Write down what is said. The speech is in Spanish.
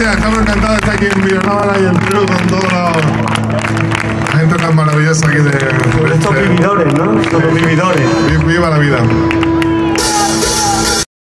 gracias. Estamos encantados de estar aquí en Villanueva y en Perú con toda la gente tan maravillosa aquí de. Estos vividores, ¿no? Estos vividores. Viva la vida.